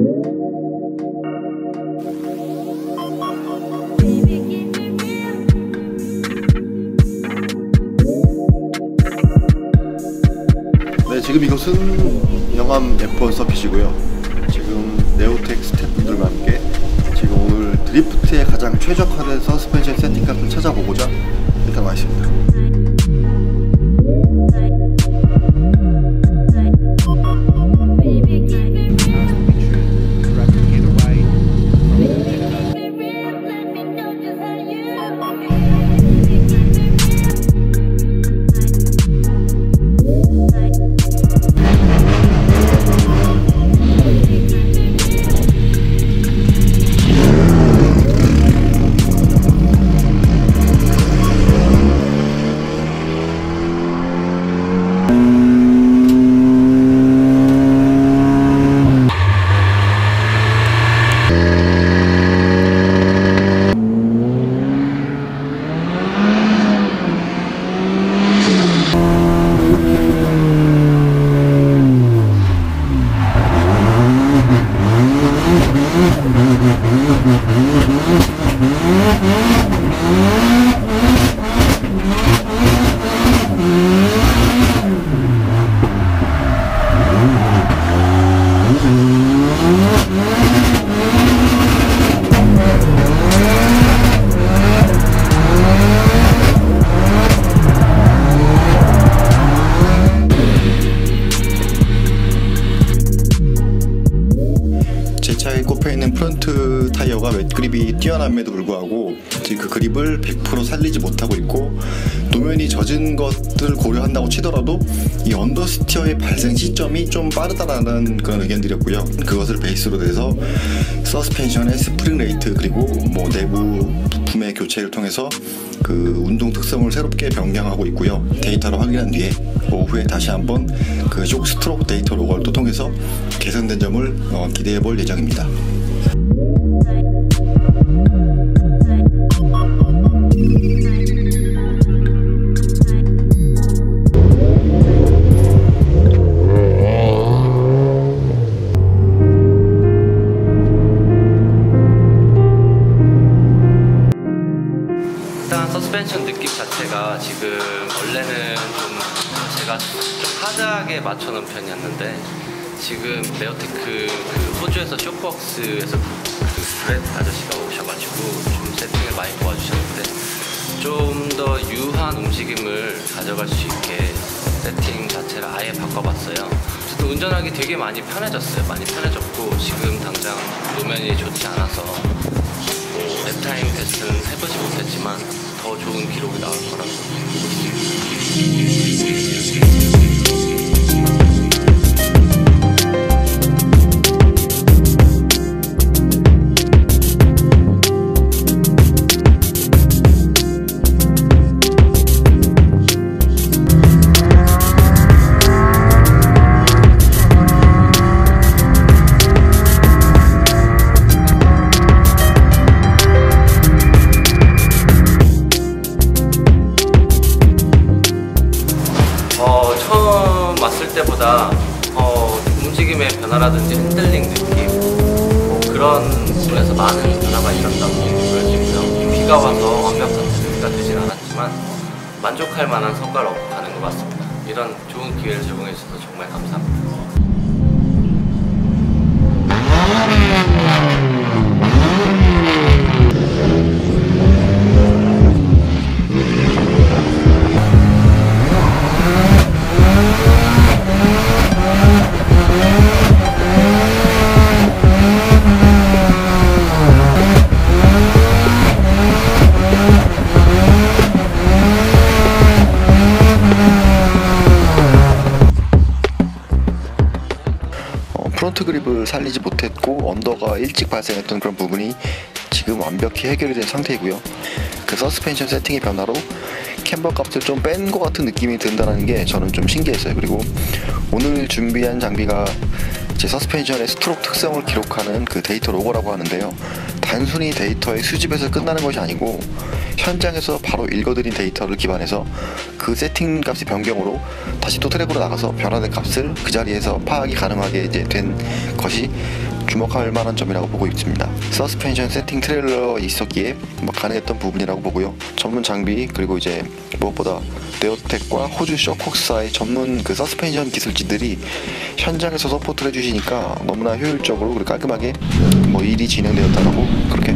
네, 지금 이곳은 영암 F1 서핏이고요. 지금 네오텍 스태프들과 함께 지금 오늘 드리프트에 가장 최적화된 서스펜션 세팅값을 찾아보 wet grip이 뛰어남에도 불구하고 지금 그 그립을 100% 살리지 못하고 있고 노면이 젖은 것들을 고려한다고 치더라도 이 understeer의 발생 시점이 좀 빠르다라는 그런 의견들이었고요. 그것을 베이스로 해서 서스펜션의 spring rate 그리고 뭐 내부 부품의 교체를 통해서 그 운동 특성을 새롭게 변경하고 있고요. 데이터를 확인한 뒤에 오후에 다시 한번 그 shock stroke 데이터 log를 또 통해서 개선된 점을 어, 기대해 볼 예정입니다. 서스펜션 느낌 자체가 지금 원래는 좀 제가 좀 hard하게 맞춰놓은 편이었는데 지금 네오테크 그 호주에서 쇼박스에서 그 브렛 아저씨가 오셔가지고 좀 세팅을 많이 도와주셨는데 좀 더 유한 움직임을 가져갈 수 있게 세팅 자체를 아예 바꿔봤어요. 어쨌든 운전하기 되게 많이 편해졌어요. 많이 편해졌고 지금 당장 노면이 좋지 않아서 뭐 lap time 테스트는 해보지 좋은 기록이 나올 거라고 처음 왔을 때보다 어, 움직임의 변화라든지 핸들링 느낌 뭐 그런 부분에서 많은 변화가 있었다고 보여집니다. 비가 와서 완벽한 테스트가 되진 않았지만 만족할 만한 성과를 얻고 가는 것 같습니다. 이런 좋은 기회를 제공해 주셔서 정말 감사합니다. 어, 프론트 그립을 살리지 못했고 under가 일찍 발생했던 그런 부분이 지금 완벽히 해결이 된 상태이고요. 그 서스펜션 세팅의 변화로 캠버 값을 좀 뺀 것 같은 느낌이 든다는 게 저는 좀 신기했어요. 그리고 오늘 준비한 장비가 제 서스펜션의 스트로크 특성을 기록하는 그 데이터 logger라고 하는데요. 단순히 데이터의 수집에서 끝나는 것이 아니고 현장에서 바로 읽어들인 데이터를 기반해서 그 세팅 값의 변경으로 다시 또 트랙으로 나가서 변화된 값을 그 자리에서 파악이 가능하게 이제 된 것이 주목할 만한 점이라고 보고 있습니다. 서스펜션 세팅 트레일러 있었기에 뭐 가능했던 부분이라고 보고요. 전문 장비 그리고 이제 무엇보다 네오텍과 호주 쇼콕사의 전문 그 서스펜션 기술진들이 현장에서 support를 해주시니까 너무나 효율적으로 그리고 깔끔하게 뭐 일이 진행되었다라고 그렇게